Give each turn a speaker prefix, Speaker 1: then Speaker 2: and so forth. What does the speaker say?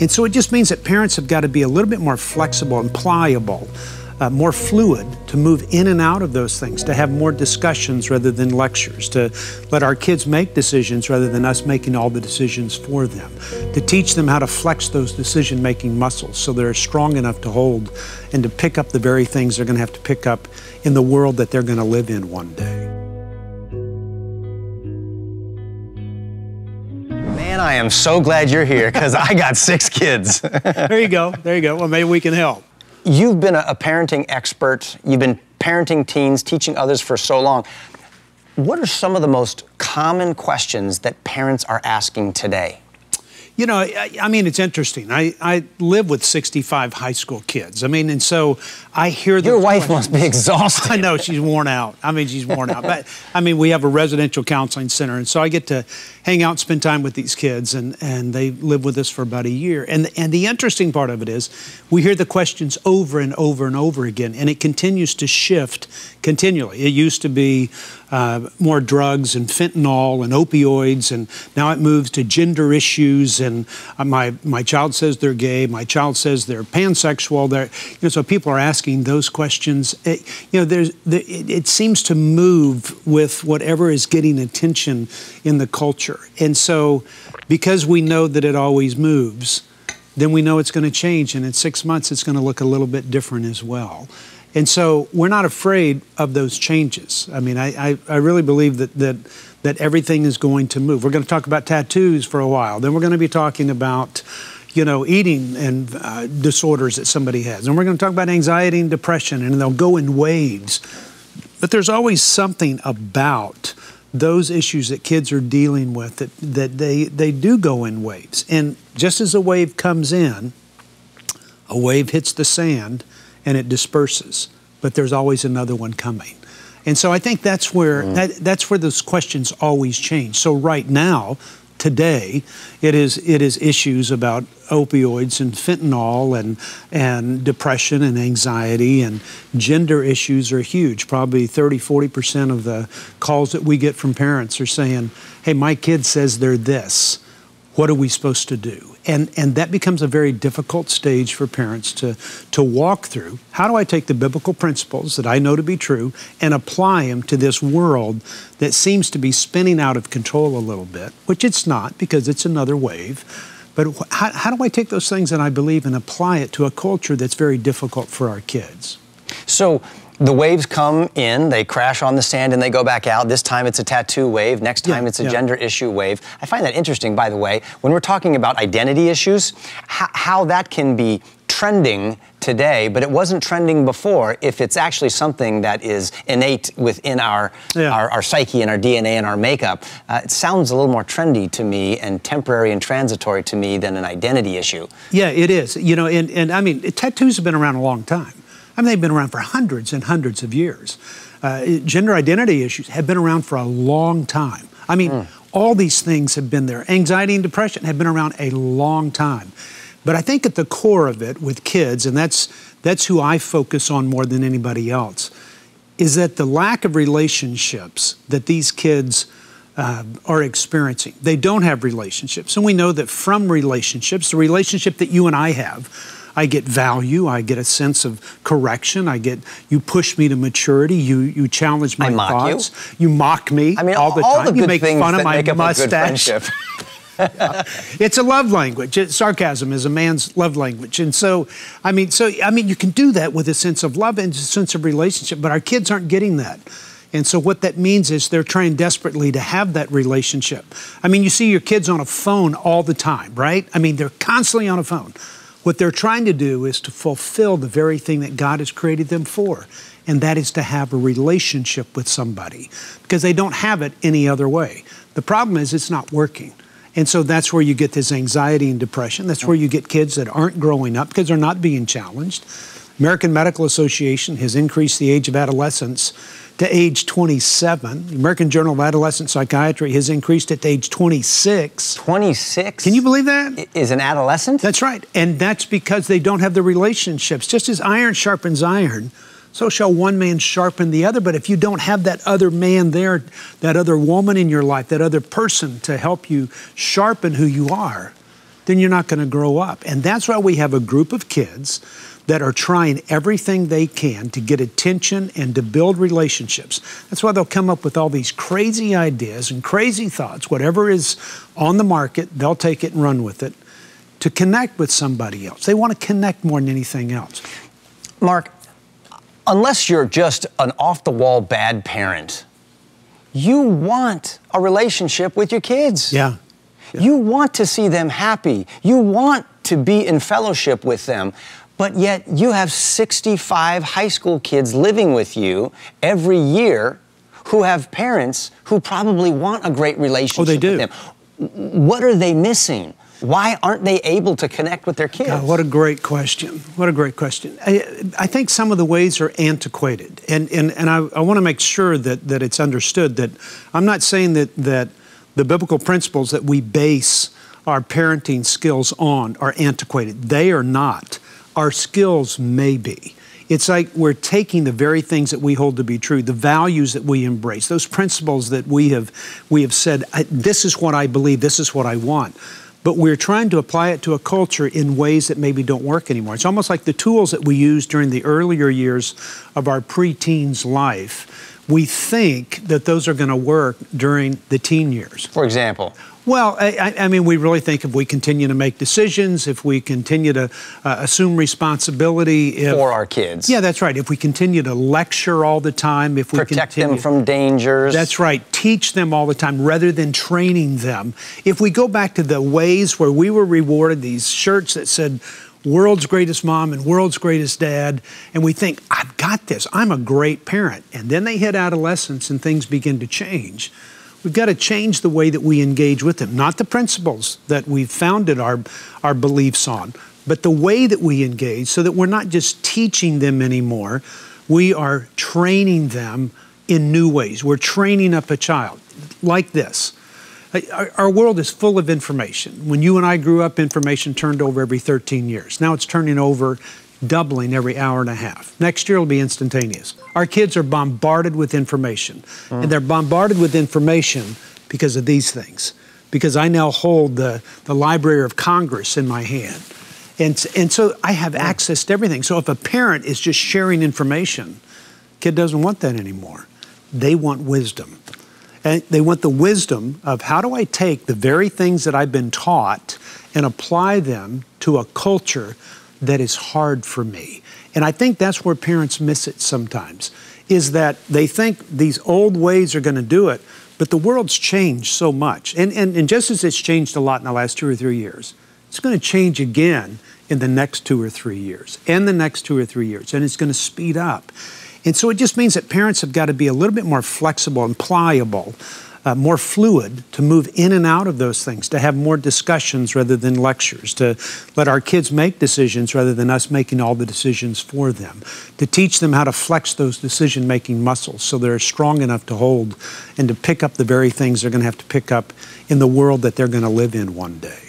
Speaker 1: And so it just means that parents have got to be a little bit more flexible and pliable uh, more fluid to move in and out of those things, to have more discussions rather than lectures, to let our kids make decisions rather than us making all the decisions for them, to teach them how to flex those decision making muscles so they're strong enough to hold and to pick up the very things they're going to have to pick up in the world that they're going to live in one day.
Speaker 2: Man, I am so glad you're here because I got six kids.
Speaker 1: there you go. There you go. Well, maybe we can help.
Speaker 2: You've been a, parenting expert. You've been parenting teens, teaching others for so long. What are some of the most common questions that parents are asking today?
Speaker 1: You know, I, I, mean, it's interesting. I, I live with 65 high school kids. I mean, and so I hear
Speaker 2: Your wife must be exhausted.
Speaker 1: I know, she's worn out. I mean, she's worn out. But, I mean, we have a residential counseling center, and so I get to hang out spend time with these kids, and, and they live with us for about a year. And, and the interesting part of it is we hear the questions over and over and over again, and it continues to shift continually. It used to be uh, more drugs and fentanyl and opioids, and now it moves to gender issues. And uh, my my child says they're gay. My child says they're pansexual. They're, you know, so people are asking those questions. It, you know, there's it, it seems to move with whatever is getting attention in the culture, and so because we know that it always moves then we know it's going to change. And in six months, it's going to look a little bit different as well. And so we're not afraid of those changes. I mean, I, I, I, really believe that, that, that everything is going to move. We're going to talk about tattoos for a while. Then we're going to be talking about, you know, eating and uh, disorders that somebody has. And we're going to talk about anxiety and depression, and they'll go in waves. But there's always something about those issues that kids are dealing with that, that they, they do go in waves. And just as a wave comes in, a wave hits the sand, and it disperses. But there's always another one coming. And so I think that's where mm. that, that's where those questions always change. So right now, today, it is it is issues about opioids and fentanyl and and depression and anxiety and gender issues are huge. Probably 30, 40% of the calls that we get from parents are saying, "Hey, my kid says they're this." what are we supposed to do? And, and that becomes a very difficult stage for parents to, to walk through. How do I take the biblical principles that I know to be true and apply them to this world that seems to be spinning out of control a little bit, which it's not because it's another wave. But how, how do I take those things that I believe and apply it to a culture that's very difficult for our kids?
Speaker 2: So, the waves come in, they crash on the sand, and they go back out. This time it's a tattoo wave. Next time yeah, it's a yeah. gender issue wave. I find that interesting, by the way, when we're talking about identity issues, how, how that can be trending today, but it wasn't trending before if it's actually something that is innate within our, yeah. our, our, psyche and our DNA and our makeup. Uh, it sounds a little more trendy to me and temporary and transitory to me than an identity issue.
Speaker 1: Yeah, it is. You know, and, and I mean, tattoos have been around a long time. I mean, they've been around for hundreds and hundreds of years. Uh, gender identity issues have been around for a long time. I mean, mm. all these things have been there. Anxiety and depression have been around a long time. But I think at the core of it with kids, and that's, that's who I focus on more than anybody else, is that the lack of relationships that these kids uh, are experiencing. They don't have relationships. And we know that from relationships, the relationship that you and I have, I get value. I get a sense of correction. I get you push me to maturity. You you challenge my thoughts.
Speaker 2: You.
Speaker 1: you. mock me I mean, all the
Speaker 2: all
Speaker 1: time.
Speaker 2: The
Speaker 1: you make
Speaker 2: fun
Speaker 1: of my
Speaker 2: mustache.
Speaker 1: it's a love language. It, sarcasm is a man's love language, and so I mean, so I mean, you can do that with a sense of love and a sense of relationship, but our kids aren't getting that. And so what that means is they're trying desperately to have that relationship. I mean, you see your kids on a phone all the time, right? I mean, they're constantly on a phone. What they're trying to do is to fulfill the very thing that God has created them for, and that is to have a relationship with somebody because they don't have it any other way. The problem is it's not working. And so that's where you get this anxiety and depression. That's where you get kids that aren't growing up because they're not being challenged. American Medical Association has increased the age of adolescence to age 27. The American Journal of Adolescent Psychiatry has increased it to age 26.
Speaker 2: 26?
Speaker 1: Can you believe that?
Speaker 2: Is an adolescent?
Speaker 1: That's right. And that's because they don't have the relationships. Just as iron sharpens iron, so shall one man sharpen the other. But if you don't have that other man there, that other woman in your life, that other person to help you sharpen who you are, then you're not going to grow up. And that's why we have a group of kids that are trying everything they can to get attention and to build relationships. That's why they'll come up with all these crazy ideas and crazy thoughts. Whatever is on the market, they'll take it and run with it to connect with somebody else. They want to connect more than anything else.
Speaker 2: Mark, unless you're just an off the wall bad parent, you want a relationship with your kids.
Speaker 1: Yeah. Yeah.
Speaker 2: You want to see them happy. You want to be in fellowship with them. But yet you have 65 high school kids living with you every year who have parents who probably want a great relationship
Speaker 1: oh, they do.
Speaker 2: with them. What are they missing? Why aren't they able to connect with their kids?
Speaker 1: God, what a great question. What a great question. I, I think some of the ways are antiquated. And, and, and I, I want to make sure that, that it's understood that I'm not saying that, that the biblical principles that we base our parenting skills on are antiquated. They are not. Our skills may be. It's like we're taking the very things that we hold to be true, the values that we embrace, those principles that we have, we have said, this is what I believe, this is what I want but we're trying to apply it to a culture in ways that maybe don't work anymore. It's almost like the tools that we use during the earlier years of our preteens life. We think that those are going to work during the teen years.
Speaker 2: For example?
Speaker 1: Well, I, I, mean, we really think if we continue to make decisions, if we continue to uh, assume responsibility if,
Speaker 2: for our kids.
Speaker 1: Yeah, that's right. If we continue to lecture all the time, if we
Speaker 2: protect
Speaker 1: continue,
Speaker 2: them from dangers.
Speaker 1: That's right. Teach them all the time rather than training them. If we go back to the ways where we were rewarded these shirts that said world's greatest mom and world's greatest dad, and we think, I've got this, I'm a great parent. And then they hit adolescence and things begin to change. We've got to change the way that we engage with them, not the principles that we've founded our, our beliefs on, but the way that we engage so that we're not just teaching them anymore, we are training them in new ways. We're training up a child like this. Our world is full of information. When you and I grew up, information turned over every 13 years. Now it's turning over doubling every hour and a half. Next year will be instantaneous. Our kids are bombarded with information, mm. and they're bombarded with information because of these things. Because I now hold the, the Library of Congress in my hand. And, and so I have mm. access to everything. So if a parent is just sharing information, kid doesn't want that anymore. They want wisdom. And they want the wisdom of how do I take the very things that I've been taught and apply them to a culture that is hard for me. And I think that's where parents miss it sometimes, is that they think these old ways are going to do it, but the world's changed so much. And, and, and just as it's changed a lot in the last two or three years, it's going to change again in the next two or three years, and the next two or three years, and it's going to speed up. And so it just means that parents have got to be a little bit more flexible and pliable uh, more fluid to move in and out of those things, to have more discussions rather than lectures, to let our kids make decisions rather than us making all the decisions for them, to teach them how to flex those decision making muscles so they're strong enough to hold and to pick up the very things they're going to have to pick up in the world that they're going to live in one day.